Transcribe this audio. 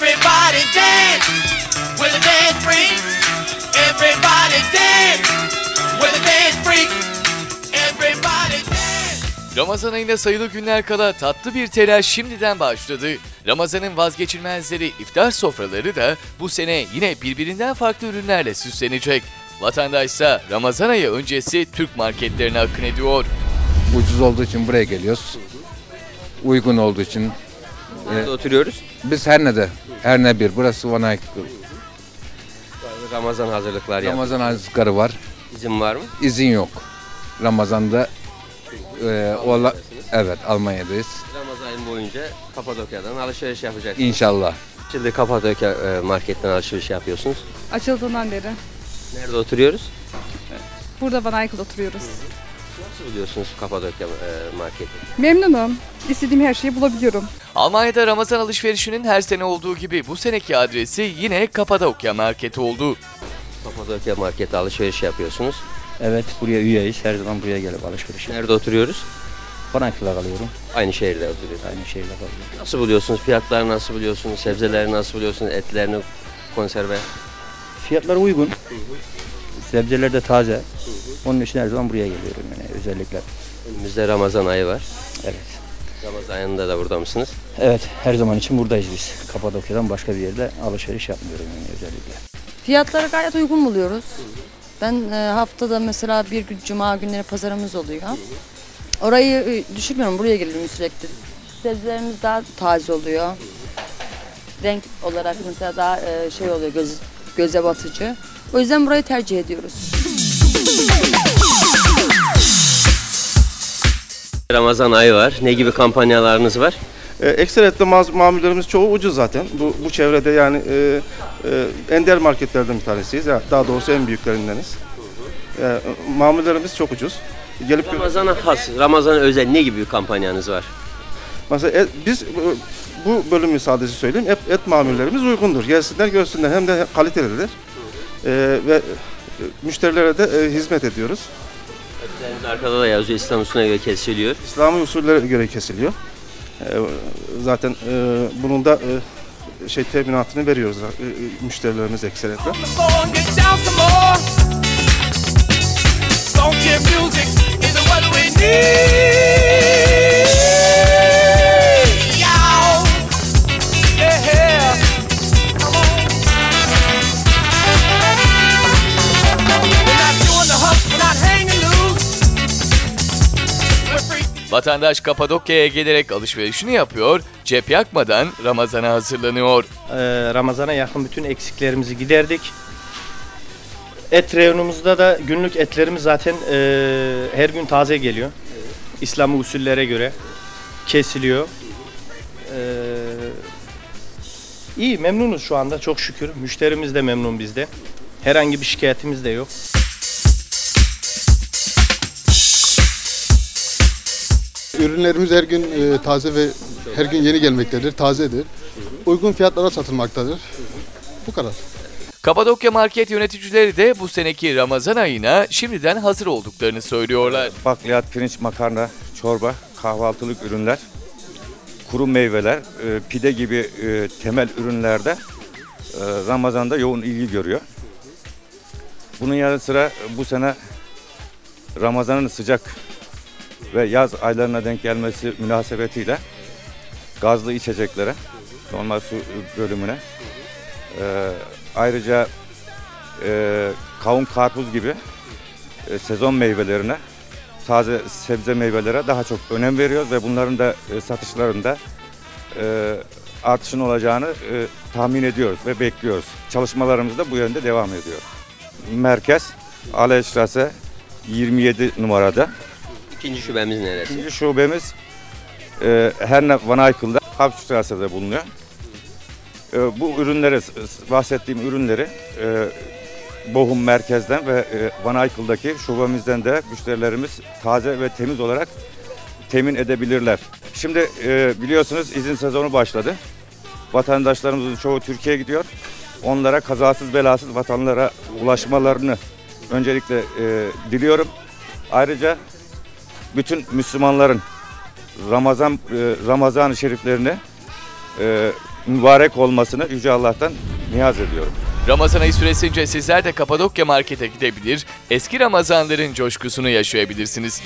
Everybody dance with the dance freak. Everybody dance with the dance freak. Everybody dance. Ramazan ayına sayılı günler kala tatlı bir telaş şimdiden başladı. Ramazan'ın vazgeçilmezleri iftar sofraları da bu sene yine birbirinden farklı ürünlerle süslenecek. Vatandaşsa Ramazan ayı öncesi Türk marketlerine akın ediyor. Ucuz olduğu için buraya geliyoruz. Uygun olduğu için. Nerede oturuyoruz? Biz her ne de, her ne bir. Burası Van Eyck. Ramazan hazırlıklar yap. Ramazan hazırlıkları var. İzin var mı? İzin yok. Ramazan'da e, ola, evet Almanya'dayız. Ramazan ayı boyunca Kapadokya'dan alışveriş yapacaksınız. İnşallah. Şimdi Kapadokya e, marketten alışveriş yapıyorsunuz. Açıldığından beri. Nerede oturuyoruz? Burada Van Eyck'da oturuyoruz. Nasıl buluyorsunuz Kapadokya e, marketi? Memnunum. İstediğim her şeyi bulabiliyorum. Almanya'da Ramazan alışverişinin her sene olduğu gibi bu seneki adresi yine Kapadokya marketi oldu. Kapadokya markette alışveriş yapıyorsunuz. Evet buraya üyeyiz. Her zaman buraya gelip alışveriş Nerede oturuyoruz? Konaklı'da kalıyorum. Aynı şehirde oturuyoruz. Aynı şehirde kalıyorum. Nasıl buluyorsunuz? Fiyatları nasıl buluyorsunuz? Sebzeleri nasıl buluyorsunuz? Etlerini, konserve. Fiyatlar uygun. Sebzeler de taze. Onun için her zaman buraya geliyorum yani özellikle. Önümüzde Ramazan ayı var. Evet. Ramazan ayında da burada mısınız? Evet her zaman için buradayız biz. Kapadokya'dan başka bir yerde alışveriş yapmıyorum yani özellikle. Fiyatları gayet uygun buluyoruz. Ben e, haftada mesela bir gün cuma günleri pazarımız oluyor. Orayı e, düşürmüyorum, buraya geliyorum sürekli. Sebzelerimiz daha taze oluyor. Renk olarak mesela daha e, şey oluyor, göz, göze batıcı. O yüzden burayı tercih ediyoruz. Ramazan ayı var. Ne gibi kampanyalarınız var? E, Ekseriyette maz- mamullerimiz çoğu ucuz zaten. Bu, bu çevrede yani e, e, ender marketlerden bir tanesiyiz. Ya, daha doğrusu en büyüklerindeniz. E, mamullerimiz çok ucuz. Gelip Ramazan'a has, Ramazan'a özel ne gibi bir kampanyanız var? mesela et- biz e, bu bölümü sadece söyleyeyim. Et, et mamullerimiz uygundur. Gelsinler görsünler hem de kalitelidir. E, ve e, müşterilere de e, hizmet ediyoruz. Etleriniz arkada da yazıyor İslam usulüne göre kesiliyor. İslami usullere göre kesiliyor. E, zaten e, bunun da e, şey teminatını veriyoruz e, müşterilerimiz ekseriyetle. On Vatandaş Kapadokya'ya gelerek alışverişini yapıyor, cep yakmadan Ramazan'a hazırlanıyor. Ee, Ramazan'a yakın bütün eksiklerimizi giderdik. Et reyonumuzda da günlük etlerimiz zaten e, her gün taze geliyor. İslami usullere göre kesiliyor. Ee, iyi memnunuz şu anda çok şükür. Müşterimiz de memnun bizde. Herhangi bir şikayetimiz de yok. Ürünlerimiz her gün e, taze ve her gün yeni gelmektedir, tazedir. Uygun fiyatlara satılmaktadır. Bu kadar. Kapadokya market yöneticileri de bu seneki Ramazan ayına şimdiden hazır olduklarını söylüyorlar. Bakliyat, pirinç, makarna, çorba, kahvaltılık ürünler, kuru meyveler, e, pide gibi e, temel ürünlerde e, Ramazan'da yoğun ilgi görüyor. Bunun yanı sıra bu sene Ramazan'ın sıcak ve yaz aylarına denk gelmesi münasebetiyle gazlı içeceklere, normal su bölümüne, e, ayrıca e, kavun karpuz gibi e, sezon meyvelerine, taze sebze meyvelere daha çok önem veriyoruz ve bunların da e, satışlarında e, artışın olacağını e, tahmin ediyoruz ve bekliyoruz. Çalışmalarımız da bu yönde devam ediyor. Merkez Aleşrase 27 numarada. İkinci şubemiz neresi? İkinci şubemiz e, Herne Van Eyckel'da Hauptstrasse'de bulunuyor. E, bu ürünleri, bahsettiğim ürünleri e, Bochum merkezden ve e, Van Eyckel'daki şubemizden de müşterilerimiz taze ve temiz olarak temin edebilirler. Şimdi e, biliyorsunuz izin sezonu başladı. Vatandaşlarımızın çoğu Türkiye'ye gidiyor. Onlara kazasız belasız vatanlara ulaşmalarını öncelikle e, diliyorum. Ayrıca bütün Müslümanların Ramazan e, Ramazan Şeriflerine e, mübarek olmasını Yüce Allah'tan niyaz ediyorum. Ramazan ayı süresince sizler de Kapadokya Market'e gidebilir, eski Ramazanların coşkusunu yaşayabilirsiniz.